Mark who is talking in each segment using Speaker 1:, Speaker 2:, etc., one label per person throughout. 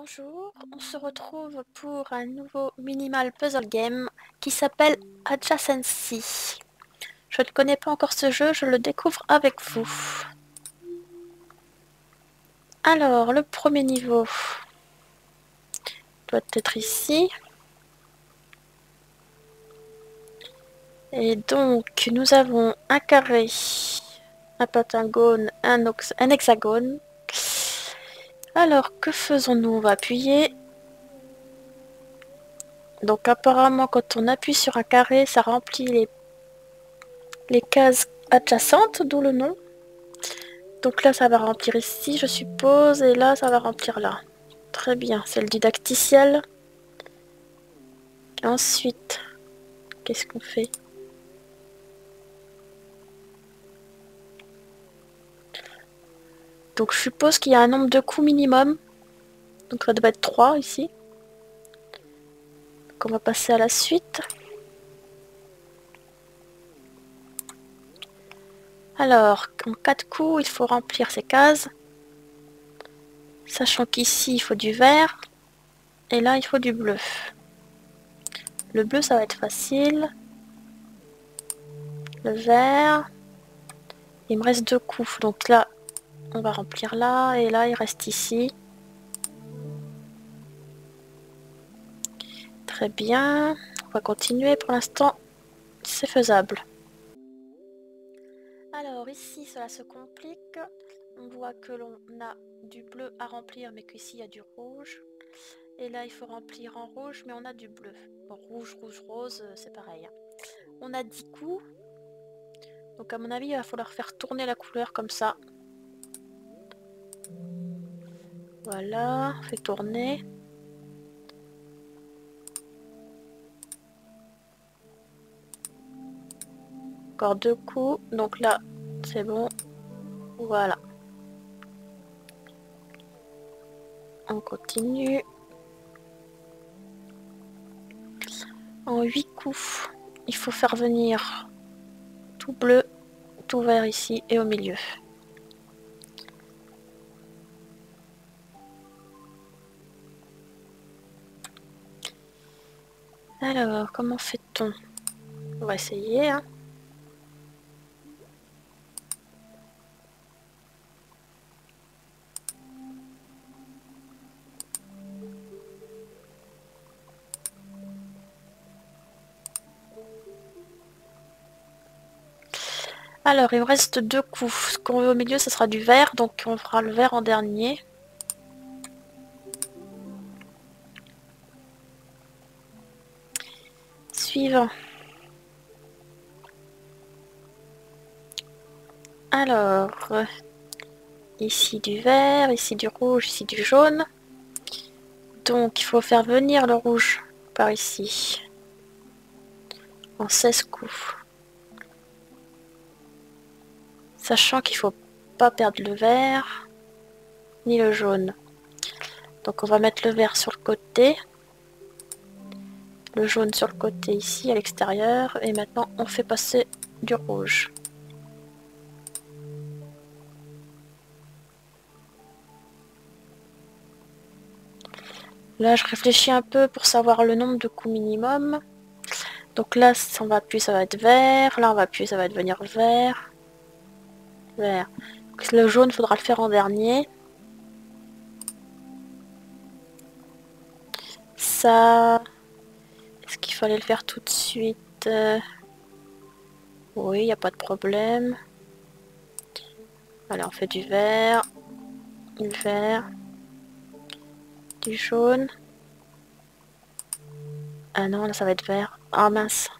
Speaker 1: Bonjour, on se retrouve pour un nouveau minimal puzzle game qui s'appelle Adjacency. Je ne connais pas encore ce jeu, je le découvre avec vous. Alors, le premier niveau doit être ici. Et donc, nous avons un carré, un pentagone, un, un hexagone, alors, que faisons-nous? On va appuyer. Donc apparemment, quand on appuie sur un carré, ça remplit les, cases adjacentes, d'où le nom. Donc là, ça va remplir ici, je suppose, et là, ça va remplir là. Très bien, c'est le didacticiel. ensuite, qu'est-ce qu'on fait? Donc je suppose qu'il y a un nombre de coups minimum. Donc ça doit être 3 ici. Donc on va passer à la suite. Alors, en 4 coups, il faut remplir ces cases. Sachant qu'ici, il faut du vert. Et là, il faut du bleu. Le bleu, ça va être facile. Le vert. Il me reste deux coups. Donc là, on va remplir là, et là il reste ici. Très bien. On va continuer. Pour l'instant, c'est faisable. Alors ici, cela se complique. On voit que l'on a du bleu à remplir, mais qu'ici il y a du rouge. Et là, il faut remplir en rouge, mais on a du bleu. Bon, rouge, rouge, rose, c'est pareil. Hein. On a 10 coups. Donc à mon avis, il va falloir faire tourner la couleur comme ça. Voilà, fait tourner. Encore deux coups, donc là, c'est bon. Voilà. On continue. En huit coups, il faut faire venir tout bleu, tout vert ici et au milieu. Alors, comment fait-on? On va essayer. Hein. Alors, il me reste deux coups. Ce qu'on veut au milieu, ce sera du vert, donc on fera le vert en dernier. Alors, ici du vert, ici du rouge, ici du jaune. Donc il faut faire venir le rouge par ici. En 16 coups. Sachant qu'il faut pas perdre le vert, ni le jaune. Donc on va mettre le vert sur le côté le jaune sur le côté ici à l'extérieur et maintenant on fait passer du rouge. Là je réfléchis un peu pour savoir le nombre de coups minimum. Donc là si on va appuyer ça va être vert, là on va appuyer ça va devenir vert. Vert. le jaune faudra le faire en dernier. Ça fallait le faire tout de suite. Euh? Oui, il n'y a pas de problème. Allez, on fait du vert, du vert, du jaune. Ah non, là ça va être vert. Ah mince.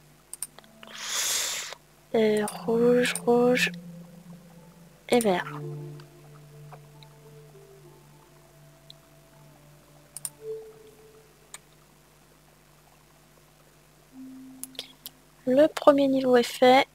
Speaker 1: Et rouge, rouge et vert. Le premier niveau est fait.